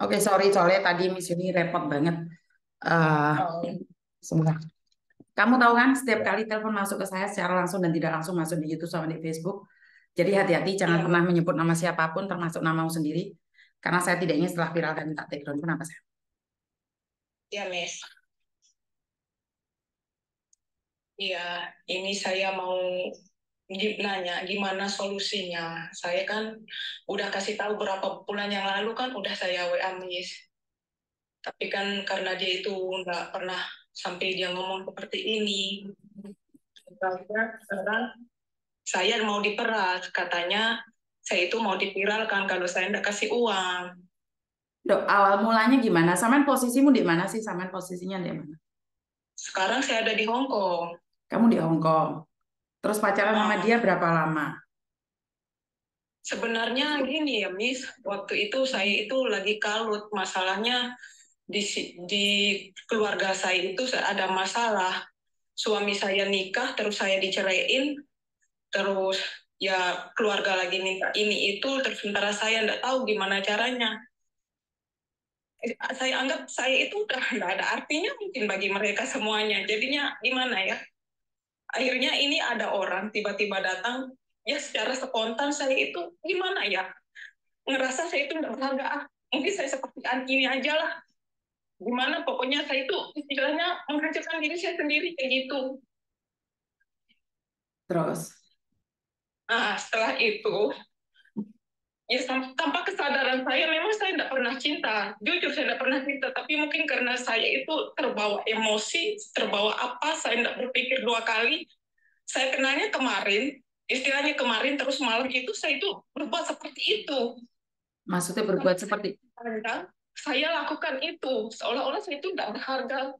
Oke, sorry soalnya tadi Miss Yuni repot banget. Uh, Oh, sebentar. Kamu tahu kan setiap kali telepon masuk ke saya secara langsung dan tidak langsung masuk di YouTube sama di Facebook. Jadi hati-hati jangan iya, pernah menyebut nama siapa pun termasuk namamu sendiri. Karena saya tidak ingin setelah viral dan minta take down. Kenapa saya? iya, Miss. Iya, ini saya mau nanya gimana solusinya. Saya kan udah kasih tahu berapa bulan yang lalu kan udah saya WA Miss. Tapi kan karena dia itu nggak pernah sampai dia ngomong seperti ini. Sekarang saya mau diperas. Katanya saya itu mau dipiralkan kalau saya nggak kasih uang. Dok, awal mulanya gimana? Saman posisimu di mana sih? Saman posisinya di mana? Sekarang saya ada di Hong Kong. Kamu di Hong Kong. Terus pacaran sama dia berapa lama? Sebenarnya gini ya, Miss. Waktu itu saya itu lagi kalut. Masalahnya di di keluarga saya itu ada masalah. Suami saya nikah, terus saya diceraiin, terus ya keluarga lagi minta ini itu, terus sementara saya nggak tahu gimana caranya. Eh, Saya anggap saya itu udah nggak ada artinya mungkin bagi mereka semuanya. Jadinya gimana ya? Akhirnya ini ada orang tiba-tiba datang, ya secara spontan saya itu gimana ya? Ngerasa saya itu nggak berharga. Ah, mungkin saya seperti ini aja lah. Gimana pokoknya saya itu istilahnya menghancurkan diri saya sendiri kayak gitu. Terus? Nah, setelah itu, ya tanpa kesadaran saya, memang saya tidak pernah cinta. Jujur, saya tidak pernah cinta. Tapi mungkin karena saya itu terbawa emosi, terbawa apa, saya tidak berpikir dua kali. Saya kenalnya kemarin, istilahnya kemarin, terus malam itu saya itu berbuat seperti itu. Maksudnya berbuat seperti saya lakukan itu, seolah-olah saya itu tidak berharga.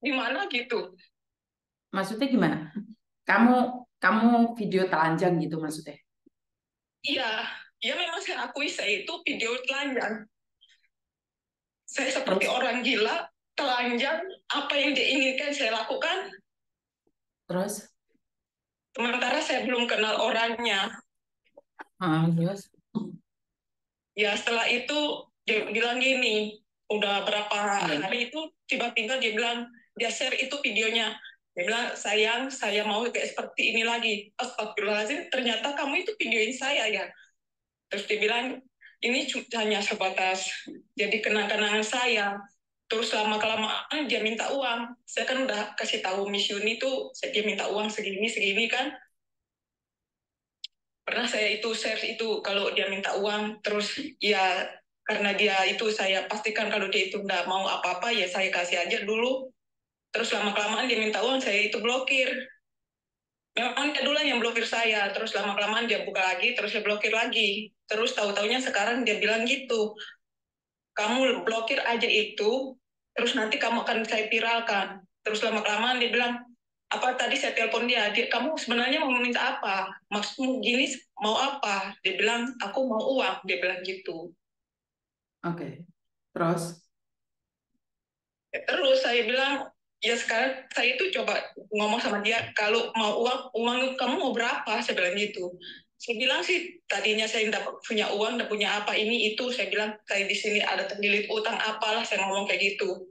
Gimana gitu? maksudnya gimana? Kamu kamu video telanjang gitu maksudnya? Iya, ya memang saya akui saya itu video telanjang. Saya seperti Terus? orang gila, telanjang, apa yang dia inginkan saya lakukan. Terus? Sementara saya belum kenal orangnya. Ah, terus? Ya setelah itu dia bilang gini, udah berapa Iya. hari itu tiba-tiba dia bilang, dia share itu videonya. Dia bilang, sayang, saya mau kayak seperti ini lagi. Astagfirullahaladzim, ternyata kamu itu videoin saya ya. Terus dia bilang, ini hanya sebatas jadi kenang-kenangan saya. Terus lama-kelamaan dia minta uang. Saya kan udah kasih tahu Miss Yuni tuh, dia minta uang segini-segini kan. Pernah saya itu share itu kalau dia minta uang, terus ya karena dia itu saya pastikan kalau dia itu nggak mau apa-apa ya saya kasih aja dulu. Terus lama-kelamaan dia minta uang, saya itu blokir. Memang dia duluan yang blokir saya, terus lama-kelamaan dia buka lagi, terus saya blokir lagi. Terus tahu-taunya sekarang dia bilang gitu, kamu blokir aja itu, terus nanti kamu akan saya viralkan. Terus lama-kelamaan dia bilang, apa tadi saya telepon dia, dia kamu sebenarnya mau minta apa? Maksudmu gini mau apa? Dia bilang, aku mau uang, dia bilang gitu. Oke. Terus? Ya, Terus saya bilang, ya sekarang saya itu coba ngomong sama dia, kalau mau uang, uang kamu mau berapa? Saya bilang gitu. Saya bilang sih, tadinya saya tidak punya uang, tidak punya apa, ini itu. Saya bilang, saya di sini ada terlilit utang apalah, saya ngomong kayak gitu.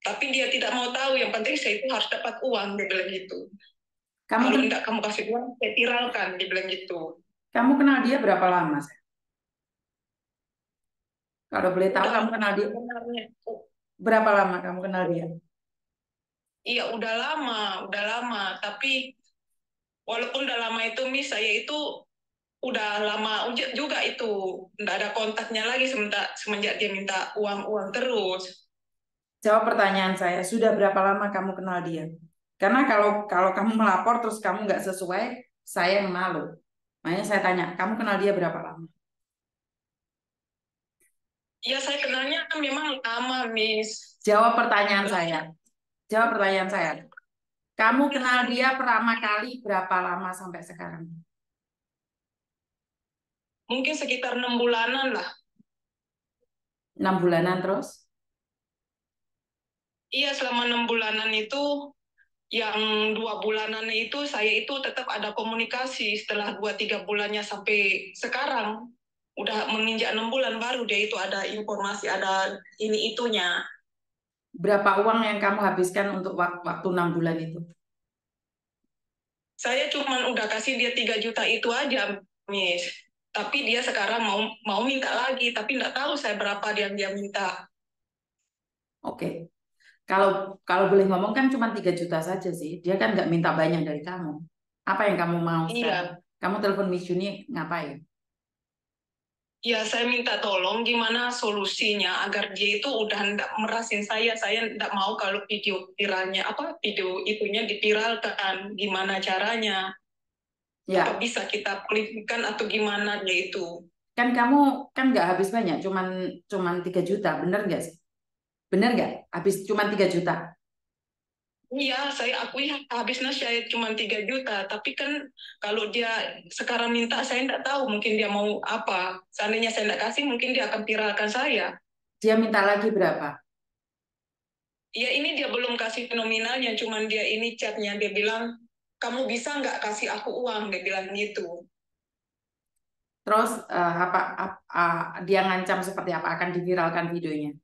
Tapi dia tidak mau tahu, yang penting saya itu harus dapat uang, dia bilang gitu. Kamu Kalau tidak kamu kasih uang, saya viralkan, dia bilang gitu. kamu kenal dia berapa lama? Seth? Kalau boleh tahu Udah kamu kenal dia sebenarnya, berapa lama kamu kenal dia? Iya udah lama, udah lama. Tapi walaupun udah lama itu, Miss, saya itu udah lama juga itu nggak ada kontaknya lagi semenjak semenjak dia minta uang-uang terus. Jawab pertanyaan saya, sudah berapa lama kamu kenal dia? Karena kalau kalau kamu melapor terus kamu nggak sesuai, saya yang malu. Makanya saya tanya, kamu kenal dia berapa lama? Ya saya kenalnya memang lama, Miss. Jawab pertanyaan saya. Jawab pertanyaan saya. Kamu kenal dia pertama kali berapa lama sampai sekarang? Mungkin sekitar enam bulanan lah. Enam bulanan terus? Iya selama enam bulanan itu yang dua bulanan itu saya itu tetap ada komunikasi setelah dua tiga bulannya sampai sekarang udah menginjak enam bulan baru dia itu ada informasi ada ini itunya. Berapa uang yang kamu habiskan untuk waktu enam bulan itu? Saya cuma udah kasih dia tiga juta itu aja, Miss. Tapi dia sekarang mau mau minta lagi, tapi nggak tahu saya berapa dia dia minta. Oke, kalau kalau boleh ngomong kan cuma tiga juta saja sih. Dia kan nggak minta banyak dari kamu. Apa yang kamu mau Iya. sekarang? Kamu telepon Miss Yuni ngapain? Ya, saya minta tolong gimana solusinya agar dia itu udah nggak merasin saya. Saya nggak mau kalau video viralnya, apa video itunya dipiralkan. Gimana caranya? Ya, Apa bisa kita pelitikan atau gimana dia itu? kan kamu kan nggak habis banyak, cuman cuman tiga juta, bener nggak sih? Bener nggak? Habis cuman tiga juta. Iya, saya akui habisnya saya cuma 3 juta. Tapi kan kalau dia sekarang minta, saya nggak tahu. Mungkin dia mau apa. Seandainya saya nggak kasih, mungkin dia akan viralkan saya. Dia minta lagi berapa? Ya ini dia belum kasih nominalnya, cuman dia ini chatnya. Dia bilang, kamu bisa nggak kasih aku uang? Dia bilang gitu. Terus eh, apa, ap- ah, dia ngancam seperti apa akan diviralkan videonya?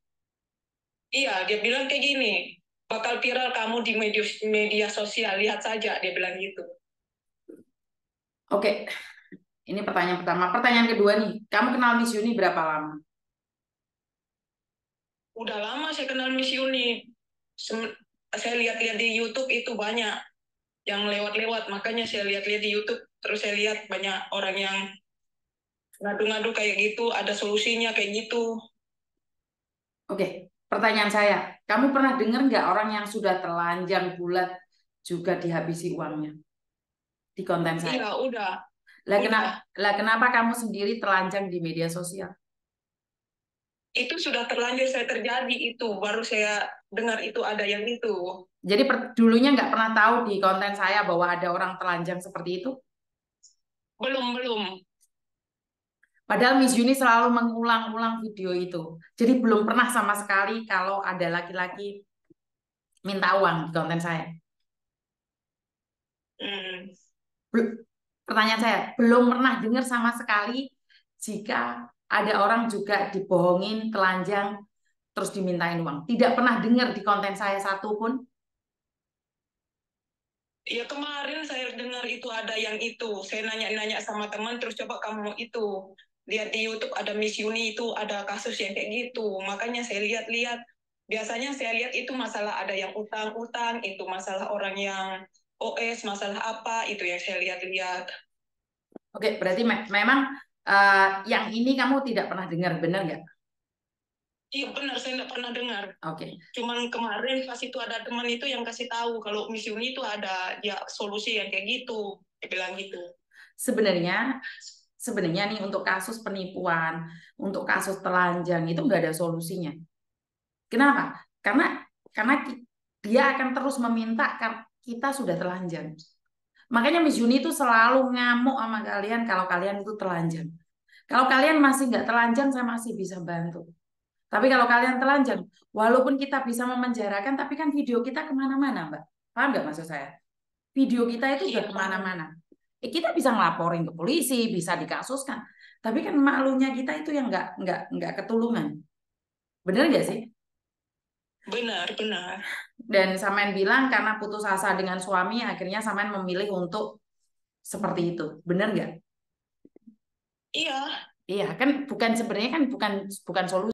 Iya, dia bilang kayak gini, bakal viral kamu di media, media sosial, lihat saja, dia bilang gitu. Oke, ini pertanyaan pertama. Pertanyaan kedua nih, kamu kenal Miss Yuni berapa lama? Udah lama saya kenal Miss Yuni. Sem- saya lihat-lihat di YouTube itu banyak yang lewat-lewat, makanya saya lihat-lihat di YouTube, terus saya lihat banyak orang yang ngadu-ngadu kayak gitu, ada solusinya kayak gitu. Oke, pertanyaan saya, kamu pernah dengar nggak orang yang sudah telanjang bulat juga dihabisi uangnya di konten saya? Iya, udah. Lah udah. kenapa, lah kenapa kamu sendiri telanjang di media sosial? Itu sudah terlanjur saya terjadi itu, baru saya dengar itu ada yang itu. Jadi per- dulunya nggak pernah tahu di konten saya bahwa ada orang telanjang seperti itu? Belum, belum. Padahal Miss Yuni selalu mengulang-ulang video itu. Jadi belum pernah sama sekali kalau ada laki-laki minta uang di konten saya. Hmm. Pertanyaan saya, belum pernah dengar sama sekali jika ada orang juga dibohongin, telanjang, terus dimintain uang. Tidak pernah dengar di konten saya satu pun. Ya kemarin saya dengar itu ada yang itu. Saya nanya-nanya sama teman, terus coba kamu itu lihat di YouTube ada Miss Yuni itu ada kasus yang kayak gitu. Makanya saya lihat-lihat. Biasanya saya lihat itu masalah ada yang utang-utang, itu masalah orang yang OS, masalah apa itu yang saya lihat-lihat. Oke, berarti me- memang eh, yang ini kamu tidak pernah dengar, benar nggak? Iya benar, saya nggak pernah dengar. Oke. Cuman kemarin pas itu ada teman itu yang kasih tahu kalau Miss Yuni itu ada ya solusi yang kayak gitu. Dia bilang gitu. Sebenarnya sebenarnya nih untuk kasus penipuan, untuk kasus telanjang itu nggak ada solusinya. Kenapa? Karena karena dia akan terus meminta kita sudah telanjang. Makanya Miss Yuni itu selalu ngamuk sama kalian kalau kalian itu telanjang. Kalau kalian masih nggak telanjang, saya masih bisa bantu. Tapi kalau kalian telanjang, walaupun kita bisa memenjarakan, tapi kan video kita ke mana-mana, Mbak. Paham nggak maksud saya? Video kita itu udah Iya. ke mana-mana. Eh, kita bisa ngelaporin ke polisi, bisa dikasuskan. Tapi kan malunya kita itu yang nggak nggak nggak ketulungan. Bener nggak sih? Benar, benar. Dan Samen bilang karena putus asa dengan suami, akhirnya Samen memilih untuk seperti itu. Bener nggak? Iya, Iya, kan bukan sebenarnya kan bukan bukan solusi.